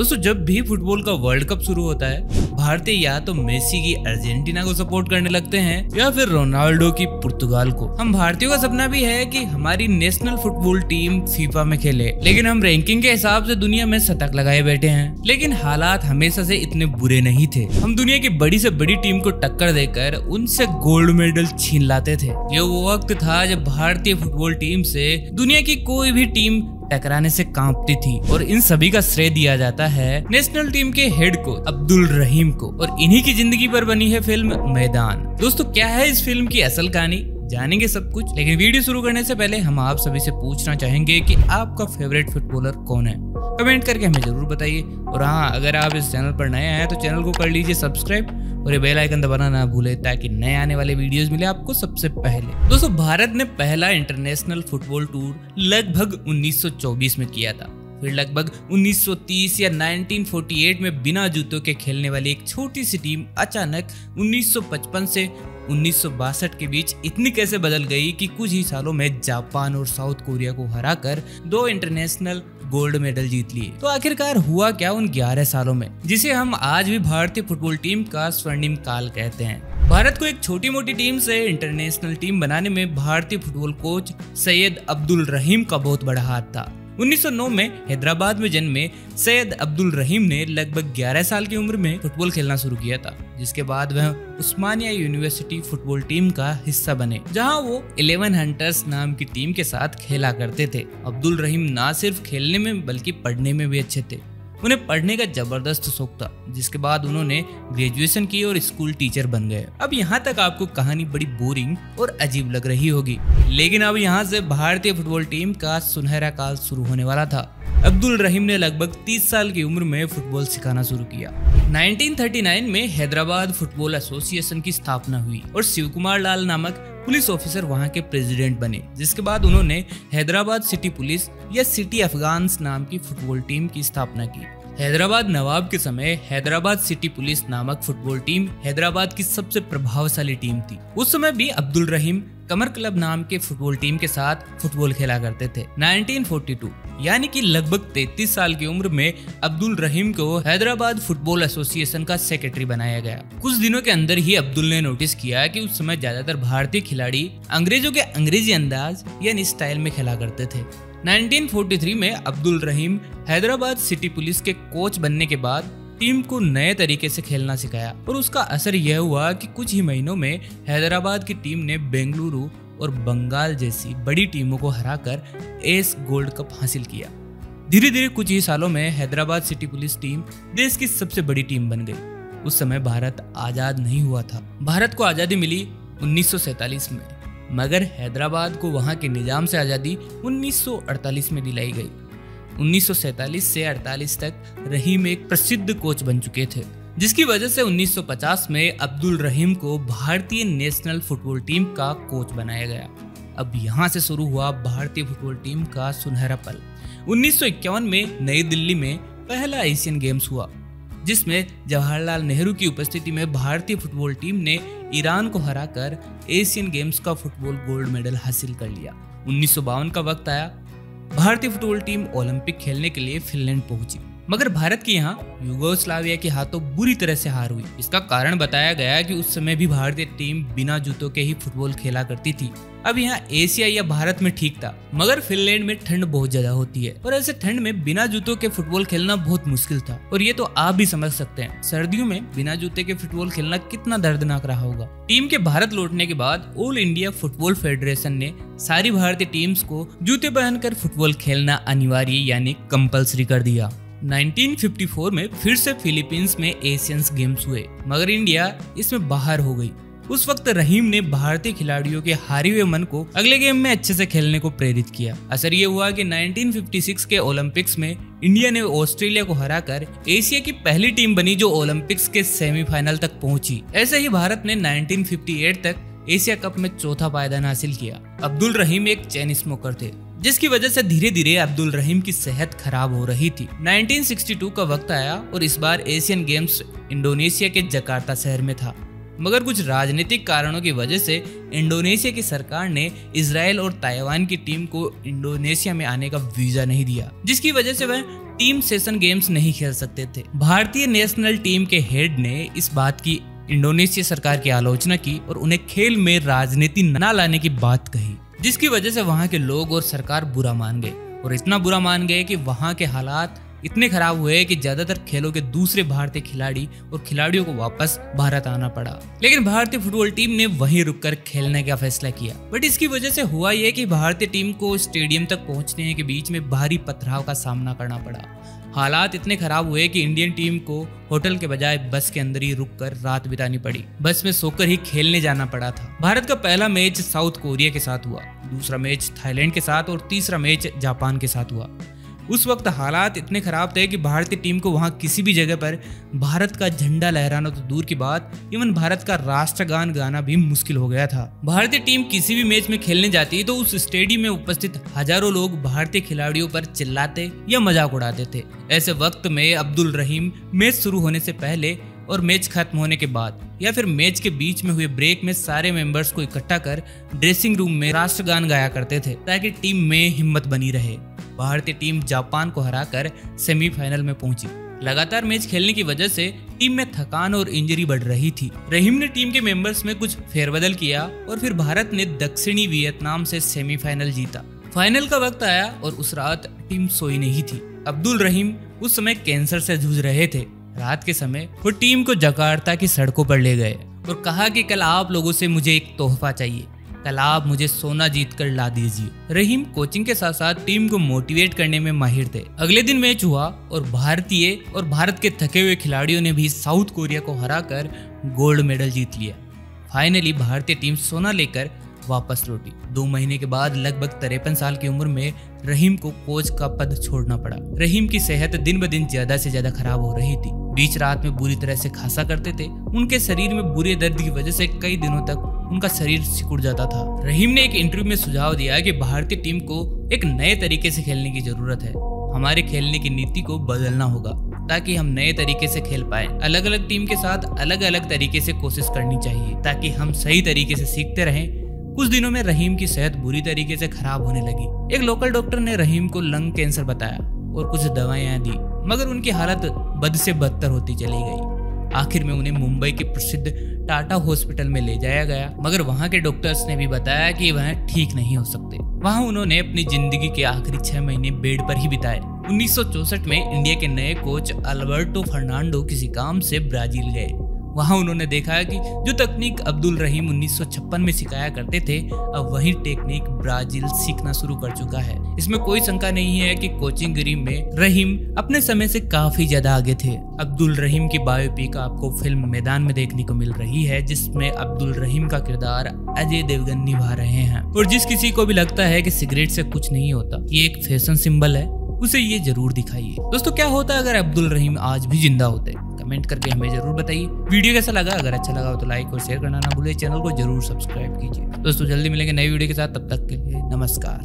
दोस्तों, जब भी फुटबॉल का वर्ल्ड कप शुरू होता है, भारतीय या तो मेसी की अर्जेंटीना को सपोर्ट करने लगते हैं, या फिर रोनाल्डो की पुर्तगाल को। हम भारतीयों का सपना भी है कि हमारी नेशनल फुटबॉल टीम फीफा में खेले, लेकिन हम रैंकिंग के हिसाब से दुनिया में शतक लगाए बैठे हैं। लेकिन हालात हमेशा से इतने बुरे नहीं थे। हम दुनिया की बड़ी से बड़ी टीम को टक्कर देकर उनसे गोल्ड मेडल छीन लाते थे। ये वो वक्त था जब भारतीय फुटबॉल टीम से दुनिया की कोई भी टीम टकराने से कांपती थी और इन सभी का श्रेय दिया जाता है नेशनल टीम के हेड को, अब्दुल रहीम को और इन्हीं की ज़िंदगी पर बनी है फ़िल्म मैदान। दोस्तों, क्या है इस फ़िल्म की असल कहानी? जानेंगे सब कुछ, लेकिन वीडियो शुरू करने से पहले हम आप सभी से पूछना चाहेंगे कि आपका फेवरेट फुटबॉलर कौन है? कमेंट करके हमें ज़रूर बताइए। और हाँ अगर आप इस चैनल पर नए हैं तो चैनल को कर लीजिए सब्सक्राइब और ये बेल आइकन दबाना ना भूले, ताकि नए आने वाले वीडियोस मिले आपको सबसे पहले। दोस्तों, भारत ने पहला इंटरनेशनल फुटबॉल टूर लगभग 1924 में किया था। फिर लगभग 1930 या 1948 में बिना जूतों के खेलने वाली एक छोटी सी टीम अचानक 1955 से उन्नीस सौ बासठ के बीच इतनी कैसे बदल गई कि कुछ ही सालों में जापान और साउथ कोरिया को हराकर दो इंटरनेशनल गोल्ड मेडल जीत लिए। तो आखिरकार हुआ क्या उन 11 सालों में, जिसे हम आज भी भारतीय फुटबॉल टीम का स्वर्णिम काल कहते हैं? भारत को एक छोटी मोटी टीम से इंटरनेशनल टीम बनाने में भारतीय फुटबॉल कोच सैयद अब्दुल रहीम का बहुत बड़ा हाथ था। 1909 में हैदराबाद में जन्मे सैयद अब्दुल रहीम ने लगभग 11 साल की उम्र में फुटबॉल खेलना शुरू किया था, जिसके बाद वह उस्मानिया यूनिवर्सिटी फुटबॉल टीम का हिस्सा बने, जहाँ वो 11 हंटर्स नाम की टीम के साथ खेला करते थे। अब्दुल रहीम ना सिर्फ़ खेलने में, बल्कि पढ़ने में भी अच्छे थे। उन्हें पढ़ने का ज़बरदस्त शौक था, जिसके बाद उन्होंने ग्रेजुएशन की और स्कूल टीचर बन गए। अब यहाँ तक आपको कहानी बड़ी बोरिंग और अजीब लग रही होगी, लेकिन अब यहाँ से भारतीय फुटबॉल टीम का सुनहरा काल शुरू होने वाला था। अब्दुल रहीम ने लगभग 30 साल की उम्र में फुटबॉल सिखाना शुरू किया। 1939 में हैदराबाद फुटबॉल एसोसिएशन की स्थापना हुई और शिव कुमार लाल नामक पुलिस ऑफिसर वहाँ के प्रेसिडेंट बने, जिसके बाद उन्होंने हैदराबाद सिटी पुलिस या सिटी अफगान्स नाम की फुटबॉल टीम की स्थापना की। हैदराबाद नवाब के समय हैदराबाद सिटी पुलिस नामक फुटबॉल टीम हैदराबाद की सबसे प्रभावशाली टीम थी। उस समय भी अब्दुल रहीम कमर क्लब नाम के फुटबॉल टीम के साथ फुटबॉल खेला करते थे। 1942 यानी कि लगभग 33 साल की उम्र में अब्दुल रहीम को हैदराबाद फुटबॉल एसोसिएशन का सेक्रेटरी बनाया गया। कुछ दिनों के अंदर ही अब्दुल ने नोटिस किया कि उस समय ज़्यादातर भारतीय खिलाड़ी अंग्रेज़ों के अंग्रेज़ी अंदाज यानी स्टाइल में खेला करते थे। 1943 में अब्दुल रहीम हैदराबाद सिटी पुलिस के कोच बनने के बाद टीम को नए तरीके से खेलना सिखाया। और उसका असर यह हुआ कि कुछ ही महीनों में हैदराबाद की टीम ने बेंगलुरु और बंगाल जैसी बड़ी टीमों को हराकर एस गोल्ड कप हासिल किया। धीरे धीरे कुछ ही सालों में हैदराबाद सिटी पुलिस टीम देश की सबसे बड़ी टीम बन गई। उस समय भारत आज़ाद नहीं हुआ था। भारत को आज़ादी मिली 1947 में। मगर हैदराबाद को वहाँ के निज़ाम से आज़ादी 1948 में दिलाई गई। 1947 से 48 तक रहीम एक प्रसिद्ध कोच बन चुके थे, जिसकी वजह से 1950 में अब्दुल रहीम को भारतीय नेशनल फुटबॉल टीम का कोच बनाया गया। अब यहाँ से शुरू हुआ भारतीय फुटबॉल टीम का सुनहरा पल। उन्नीस सौ इक्यावन में नई दिल्ली में पहला एशियन गेम्स हुआ। जिसमें जवाहरलाल नेहरू की उपस्थिति में भारतीय फुटबॉल टीम ने ईरान को हराकर एशियन गेम्स का फुटबॉल गोल्ड मेडल हासिल कर लिया। उन्नीस सौ बावन का वक्त आया। भारतीय फुटबॉल टीम ओलंपिक खेलने के लिए फिनलैंड पहुँची। मगर भारत की यहाँ युगोस्लाविया के हाथों बुरी तरह से हार हुई। इसका कारण बताया गया कि उस समय भी भारतीय टीम बिना जूतों के ही फुटबॉल खेला करती थी। अब यहाँ एशिया या भारत में ठीक था, मगर फिनलैंड में ठंड बहुत ज़्यादा होती है। और ऐसे ठंड में बिना जूतों के फुटबॉल खेलना बहुत मुश्किल था। और ये तो आप भी समझ सकते हैं, सर्दियों में बिना जूते के फुटबॉल खेलना कितना दर्दनाक रहा होगा। टीम के भारत लौटने के बाद ऑल इंडिया फुटबॉल फेडरेशन ने सारी भारतीय टीम्स को जूते पहनकर फुटबॉल खेलना अनिवार्य यानी कंपल्सरी कर दिया। 1954 में फिर से फिलीपींस में एशियंस गेम्स हुए, मगर इंडिया इसमें बाहर हो गई। उस वक्त रहीम ने भारतीय खिलाड़ियों के हारे हुए मन को अगले गेम में अच्छे से खेलने को प्रेरित किया। असर ये हुआ कि 1956 के ओलंपिक्स में इंडिया ने ऑस्ट्रेलिया को हराकर एशिया की पहली टीम बनी जो ओलंपिक्स के सेमीफाइनल तक पहुँची। ऐसे ही भारत ने 1958 तक एशिया कप में चौथा पायदान हासिल किया। अब्दुल रहीम एक चैन स्मोकर थे, जिसकी वजह से धीरे धीरे अब्दुल रहीम की सेहत खराब हो रही थी। 1962 का वक्त आया और इस बार एशियन गेम्स इंडोनेशिया के जकार्ता शहर में था। मगर कुछ राजनीतिक कारणों की वजह से इंडोनेशिया की सरकार ने इसराइल और ताइवान की टीम को इंडोनेशिया में आने का वीज़ा नहीं दिया, जिसकी वजह से वह टीम सेशन गेम्स नहीं खेल सकते थे। भारतीय नेशनल टीम के हेड ने इस बात की, इंडोनेशिया सरकार की आलोचना की और उन्हें खेल में राजनीति न लाने की बात कही, जिसकी वजह से वहाँ के लोग और सरकार बुरा मान गए। और इतना बुरा मान गए कि वहाँ के हालात इतने खराब हुए कि ज़्यादातर खेलों के दूसरे भारतीय खिलाड़ी और खिलाड़ियों को वापस भारत आना पड़ा। लेकिन भारतीय फुटबॉल टीम ने वहीं रुककर खेलने का फैसला किया। बट इसकी वजह से हुआ यह कि भारतीय टीम को स्टेडियम तक पहुँचने के बीच में भारी पथराव का सामना करना पड़ा। हालात इतने खराब हुए कि इंडियन टीम को होटल के बजाय बस के अंदर ही रुककर रात बितानी पड़ी। बस में सोकर ही खेलने जाना पड़ा था। भारत का पहला मैच साउथ कोरिया के साथ हुआ। दूसरा मैच थाईलैंड के साथ और तीसरा मैच जापान के साथ हुआ। उस वक्त हालात इतने खराब थे कि भारतीय टीम को वहाँ किसी भी जगह पर भारत का झंडा लहराना तो दूर की बात, इवन भारत का राष्ट्रगान गाना भी मुश्किल हो गया था। भारतीय टीम किसी भी मैच में खेलने जाती तो उस स्टेडियम में उपस्थित हज़ारों लोग भारतीय खिलाड़ियों पर चिल्लाते या मज़ाक उड़ाते थे। ऐसे वक्त में अब्दुल रहीम मैच शुरू होने से पहले और मैच खत्म होने के बाद या फिर मैच के बीच में हुए ब्रेक में सारे मेंबर्स को इकट्ठा कर ड्रेसिंग रूम में राष्ट्रगान गाया करते थे ताकि टीम में हिम्मत बनी रहे। भारतीय टीम जापान को हराकर सेमीफाइनल में पहुँची। लगातार मैच खेलने की वजह से टीम में थकान और इंजरी बढ़ रही थी। रहीम ने टीम के मेंबर्स में कुछ फेरबदल किया और फिर भारत ने दक्षिणी वियतनाम से सेमीफाइनल जीता। फाइनल का वक्त आया और उस रात टीम सोई नहीं थी। अब्दुल रहीम उस समय कैंसर से जूझ रहे थे। रात के समय वो टीम को जकार्ता की सड़कों पर ले गए और कहा कि, कल आप लोगों से मुझे एक तोहफा चाहिए। कल आप मुझे सोना जीत कर ला दीजिए। रहीम कोचिंग के साथ साथ टीम को मोटिवेट करने में माहिर थे। अगले दिन मैच हुआ और भारतीय और भारत के थके हुए खिलाड़ियों ने भी साउथ कोरिया को हराकर गोल्ड मेडल जीत लिया। फाइनली भारतीय टीम सोना लेकर वापस लौटी। दो महीने के बाद लगभग तिरपन साल की उम्र में रहीम को कोच का पद छोड़ना पड़ा। रहीम की सेहत दिन ब दिन ज़्यादा से ज़्यादा खराब हो रही थी। बीच रात में बुरी तरह से खासा करते थे। उनके शरीर में बुरे दर्द की वजह से कई दिनों तक उनका शरीर सिकुड़ जाता था। रहीम ने एक इंटरव्यू में सुझाव दिया कि भारतीय टीम को एक नए तरीके से खेलने की ज़रूरत है। हमारे खेलने की नीति को बदलना होगा, ताकि हम नए तरीके से खेल पाए। अलग अलग टीम के साथ अलग अलग तरीके से कोशिश करनी चाहिए, ताकि हम सही तरीके से सीखते रहें। कुछ दिनों में रहीम की सेहत बुरी तरीके से खराब होने लगी। एक लोकल डॉक्टर ने रहीम को लंग कैंसर बताया और कुछ दवाइयाँ दी, मगर उनकी हालत बद से बदतर होती चली गई। आखिर में उन्हें मुंबई के प्रसिद्ध टाटा हॉस्पिटल में ले जाया गया। मगर वहाँ के डॉक्टर्स ने भी बताया कि वह ठीक नहीं हो सकते। वहाँ उन्होंने अपनी ज़िंदगी के आखिरी छह महीने बेड पर ही बिताए। 1964 में इंडिया के नए कोच अल्बर्टो फर्नांडो किसी काम से ब्राज़ील गए। वहाँ उन्होंने देखा कि जो तकनीक अब्दुल रहीम उन्नीस सौ छप्पन में सिखाया करते थे, अब वही टेक्निक ब्राज़ील सीखना शुरू कर चुका है। इसमें कोई शंका नहीं है कि कोचिंग गिरी में रहीम अपने समय से काफ़ी ज़्यादा आगे थे। अब्दुल रहीम की बायोपिक आपको फ़िल्म मैदान में देखने को मिल रही है, जिसमें अब्दुल रहीम का किरदार अजय देवगन निभा रहे हैं। और जिस किसी को भी लगता है की सिगरेट से कुछ नहीं होता, ये एक फ़ैशन सिंबल है, उसे ये ज़रूर दिखाइए। दोस्तों, क्या होता अगर अब्दुल रहीम आज भी ज़िंदा होते? कमेंट करके हमें ज़रूर बताइए। वीडियो कैसा लगा? अगर अच्छा लगा हो तो लाइक और शेयर करना ना भूले। चैनल को ज़रूर सब्सक्राइब कीजिए। दोस्तों, जल्दी मिलेंगे नई वीडियो के साथ। तब तक के लिए नमस्कार।